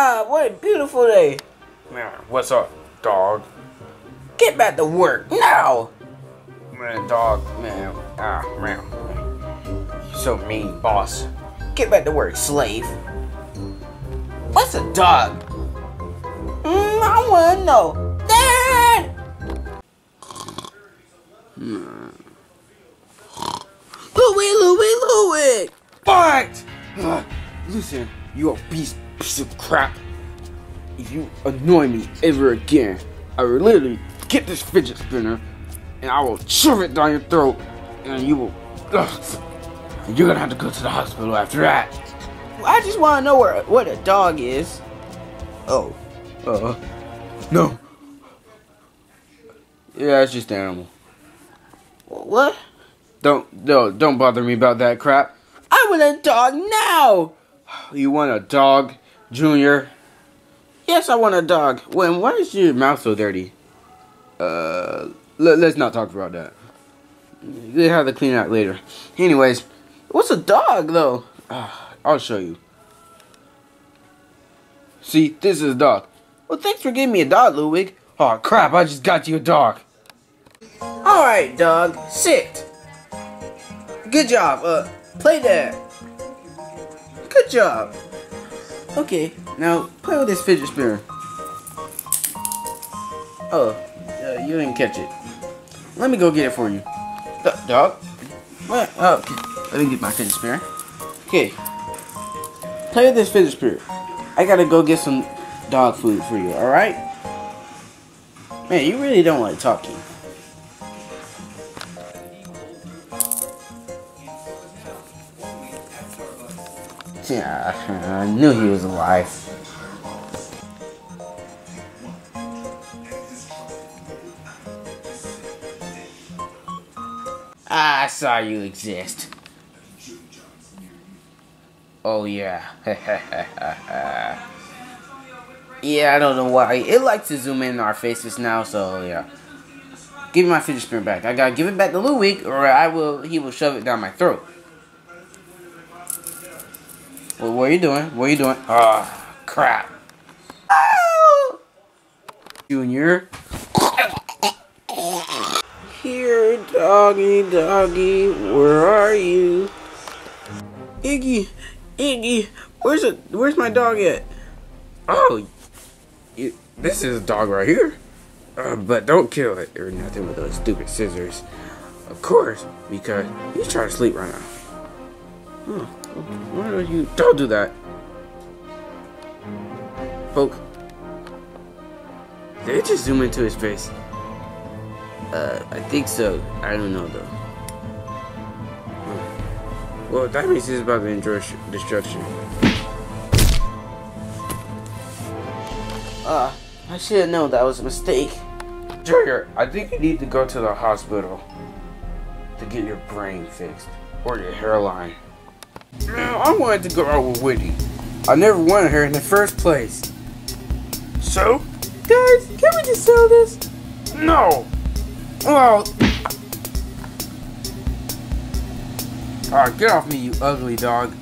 Ah, what a beautiful day. Man, what's up, dog? Get back to work now. Man, dog, man, ah, man. So mean, boss. Get back to work, slave. What's a dog? Mm, I wanna know. Dad! Louie, Louie, Louie! But, uh, listen, you obese piece of crap. If you annoy me ever again, I will literally get this fidget spinner and I will shove it down your throat and you will. Ugh, you're gonna have to go to the hospital after that. I just wanna know where what a dog is. Oh, uh, no. Yeah, it's just an animal. What? Don't, no, don't bother me about that crap. I want a dog now! You want a dog, Junior? Yes, I want a dog. When why is your mouth so dirty? Uh, let, us not talk about that. They have to clean out later. Anyways, what's a dog though? Uh, I'll show you. See, this is a dog. Well, thanks for giving me a dog, Ludwig. Oh crap! I just got you a dog. All right, dog. Sit. Good job. Uh, play that. Good job. Okay, now play with this fidget spinner. Oh, uh, you didn't catch it. Let me go get it for you. D dog? What? Oh, okay. Let me get my fidget spinner. Okay. Play with this fidget spinner. I gotta go get some dog food for you, alright? Man, you really don't like talking. Yeah, I knew he was alive. I saw you exist. Oh yeah. yeah, I don't know why. It likes to zoom in our faces now, so yeah. Give me my fidget spinner back. I gotta give it back to Ludwig, or I will. He will shove it down my throat. Well, what are you doing? What are you doing? Ah, oh, crap. Oh! Junior. Here, doggy, doggy, where are you? Iggy, Iggy, where's it? Where's my dog at? Oh, you, this is a dog right here. Uh, but don't kill it or nothing with those stupid scissors. Of course, because he's trying to sleep right now. Hmm. Why are you? Don't do that. Poke. Did it just zoom into his face? Uh, I think so. I don't know though. Hmm. Well, that means he's about to enjoy destruction. Uh, I should have known that was a mistake. Junior, I think you need to go to the hospital to get your brain fixed or your hairline. Man, I wanted to go out with Whitney. I never wanted her in the first place. So? Guys, can we just sell this? No! Well... Alright, get off me, you ugly dog.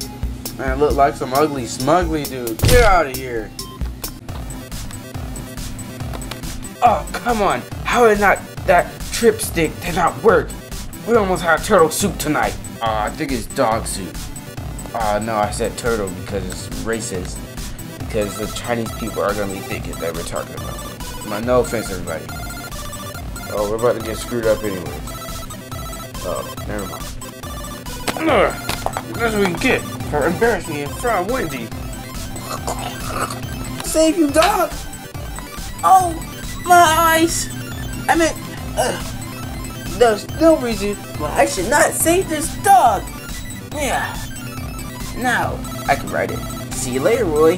Man, I look like some ugly, smugly dude. Get out of here. Oh, come on. How did not that trip stick did not work? We almost had turtle soup tonight. Uh, I think it's dog soup. Uh, no, I said turtle because it's racist. Because the Chinese people are going to be thinking that we're talking about My, no offense, everybody. Oh, we're about to get screwed up anyways. Oh, never mind. Ugh, that's what we get for embarrassing me in front of Wendy. Save you, dog! Oh, my eyes! I mean, uh, there's no reason why I should not save this dog! Yeah. Now, I can write it. See you later, Roy.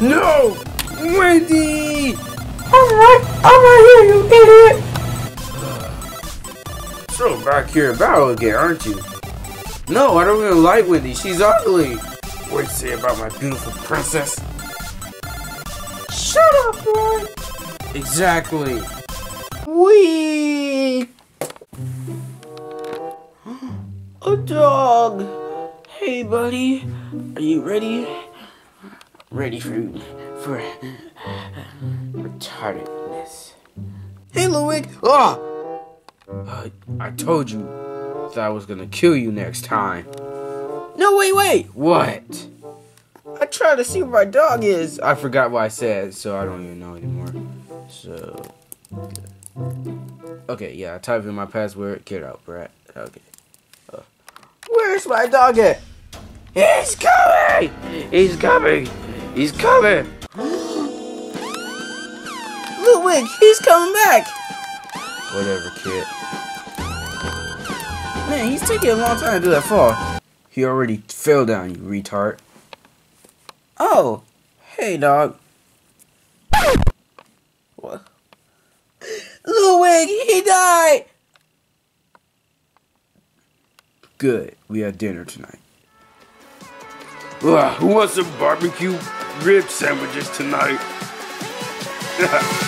No! Wendy! Alright, I'm right here, you idiot! So back here about again, aren't you? No, I don't even like Wendy. She's ugly. What do you say about my beautiful princess? Shut up, Roy! Exactly. We. A dog. Hey, buddy, are you ready? ready for for retardedness. Hey, Ludwig. Ah! Uh, I told you that I was gonna kill you next time. No, wait, wait. What? I tried to see where my dog is. I forgot what I said, so I don't even know anymore. So, okay, yeah, I type in my password. Get out, Brad. Okay. Where's my dog at? He's coming! He's coming! He's coming! Ludwig, he's coming back! Whatever, kid. Man, he's taking a long time to do that fall. He already fell down, you retard. Oh, hey, dog. What? Ludwig, he died! Good, we had dinner tonight. Ugh, who wants some barbecue rib sandwiches tonight?